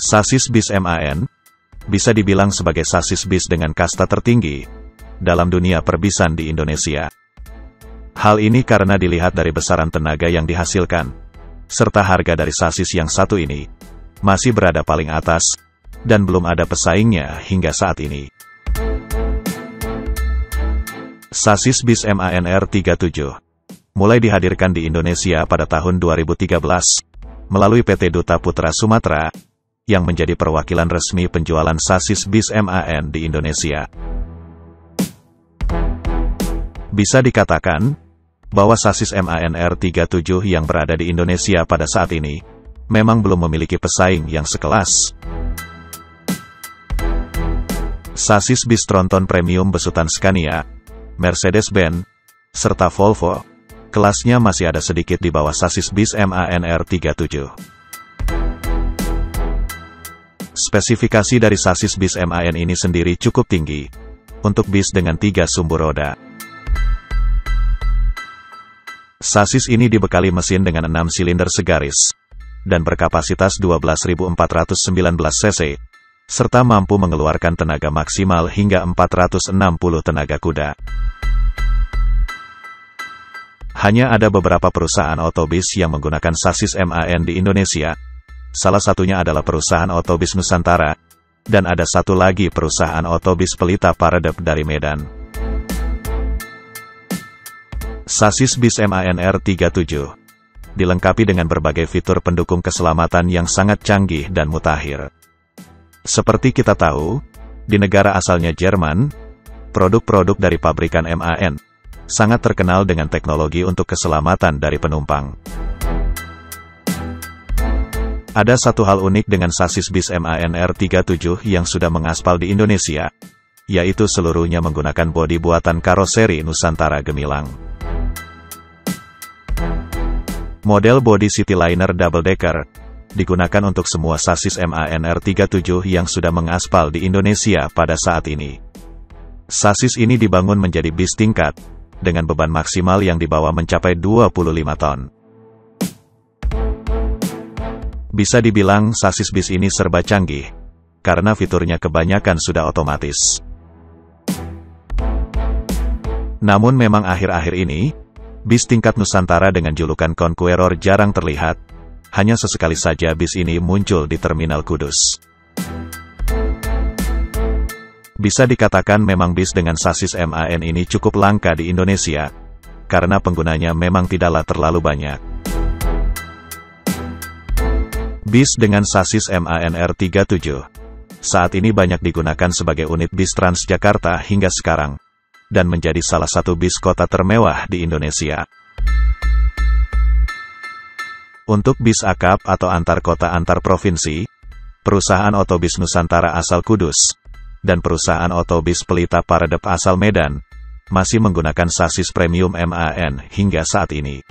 Sasis bis MAN bisa dibilang sebagai sasis bis dengan kasta tertinggi dalam dunia perbisan di Indonesia. Hal ini karena dilihat dari besaran tenaga yang dihasilkan, serta harga dari sasis yang satu ini masih berada paling atas, dan belum ada pesaingnya hingga saat ini. Sasis bis MANR 37 mulai dihadirkan di Indonesia pada tahun 2013 melalui PT Duta Putra Sumatera yang menjadi perwakilan resmi penjualan sasis bis MAN di Indonesia. Bisa dikatakan bahwa sasis MANR 37 yang berada di Indonesia pada saat ini memang belum memiliki pesaing yang sekelas. Sasis bis tronton premium besutan Scania, Mercedes-Benz, serta Volvo, kelasnya masih ada sedikit di bawah sasis bis MANR 37. Spesifikasi dari sasis bis MAN ini sendiri cukup tinggi, untuk bis dengan tiga sumbu roda. Sasis ini dibekali mesin dengan 6 silinder segaris, dan berkapasitas 12.419 cc, serta mampu mengeluarkan tenaga maksimal hingga 460 tenaga kuda. Hanya ada beberapa perusahaan otobis yang menggunakan sasis MAN di Indonesia, Salah satunya adalah perusahaan otobis Nusantara, dan ada satu lagi perusahaan otobis Pelita Paradep dari Medan. Sasis bis MANR 37 dilengkapi dengan berbagai fitur pendukung keselamatan yang sangat canggih dan mutakhir. Seperti kita tahu, di negara asalnya Jerman, produk-produk dari pabrikan MAN sangat terkenal dengan teknologi untuk keselamatan dari penumpang. Ada satu hal unik dengan sasis bis MANR 37 yang sudah mengaspal di Indonesia, yaitu seluruhnya menggunakan bodi buatan karoseri Nusantara Gemilang. Model bodi Cityliner Double Decker digunakan untuk semua sasis MANR 37 yang sudah mengaspal di Indonesia pada saat ini. Sasis ini dibangun menjadi bis tingkat, dengan beban maksimal yang dibawa mencapai 25 ton. Bisa dibilang sasis bis ini serba canggih, karena fiturnya kebanyakan sudah otomatis. Namun memang akhir-akhir ini, bis tingkat Nusantara dengan julukan Conqueror jarang terlihat, hanya sesekali saja bis ini muncul di Terminal Kudus. Bisa dikatakan memang bis dengan sasis MAN ini cukup langka di Indonesia, karena penggunanya memang tidaklah terlalu banyak. Bis dengan sasis MANR 37 saat ini banyak digunakan sebagai unit bis Transjakarta hingga sekarang, dan menjadi salah satu bis kota termewah di Indonesia. Untuk bis akap atau antar kota antar provinsi, perusahaan otobis Nusantara asal Kudus, dan perusahaan otobis Pelita Paradep asal Medan, masih menggunakan sasis premium MAN hingga saat ini.